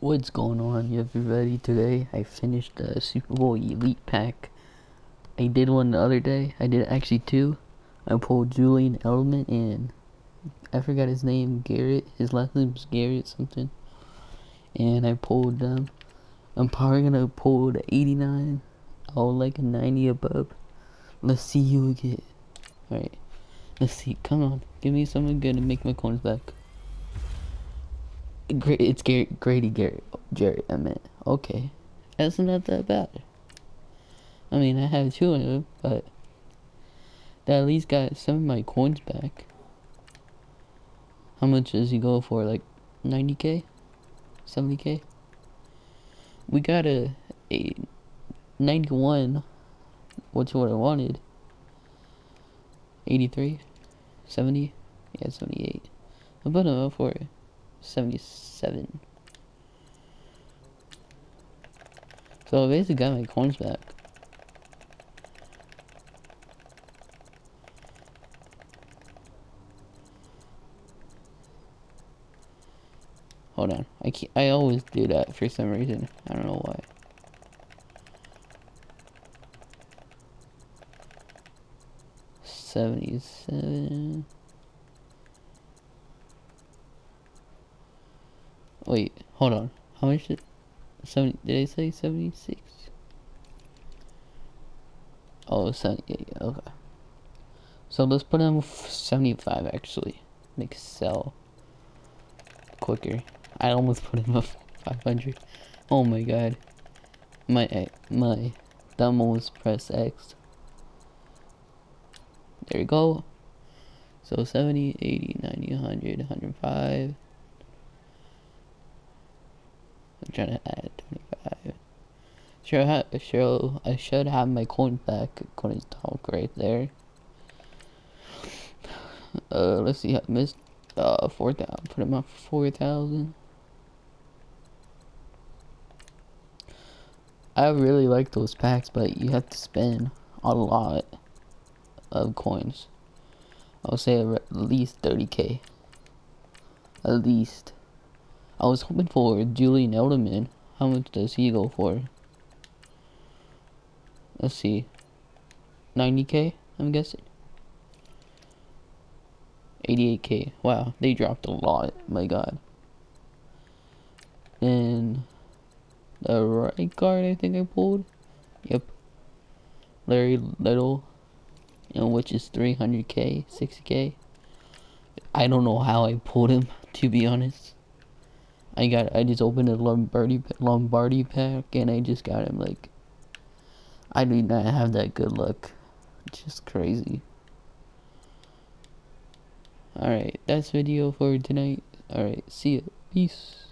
What's going on, everybody? Today I finished the Super Bowl Elite Pack. I did one the other day. I did actually two. I pulled Julian Edelman and I forgot his name, Garrett. His last name name's Garrett something. And I pulled them. I'm probably gonna pull the 89. Oh, like a 90 above. Let's see who we get. Alright. Let's see. Come on. Give me something good to make my coins back. It's Gary, Grady Garrett, Jerry. Meant okay, that's not that bad. I mean, I have two of them, but that at least got some of my coins back. How much does he go for? Like 90k, 70k. We got a a 91. What's what I wanted? 83, 70, yeah, 78. I put him up for it. 77. So I basically got my coins back. Hold on. I can't, I always do that for some reason. I don't know why. Seventy-seven. Wait, hold on. How much did... 70... Did I say 76? Oh, 78. Okay. So let's put him 75, actually. Make sell quicker. I almost put him up 500. Oh my god. My, eh, my thumb almost pressed X. There we go. So 70, 80, 90, 100, 105. Trying to add 25. Sure, I sure, I should have my coin back according to talk right there. Uh, let's see, I missed, uh, 4,000, put him up for 4,000. I really like those packs, but you have to spend a lot of coins. I would say at least 30k. At least. I was hoping for Julian Edelman. How much does he go for? Let's see. 90k, I'm guessing. 88k. Wow, they dropped a lot. My god. And the right card I think I pulled. Yep. Larry Little. You know, which is 300k, 60k. I don't know how I pulled him, to be honest. I got I just opened a Lombardi Lombardi pack and I just got him like I do not have that good luck. Just crazy. Alright, that's video for tonight. Alright, see you. Peace.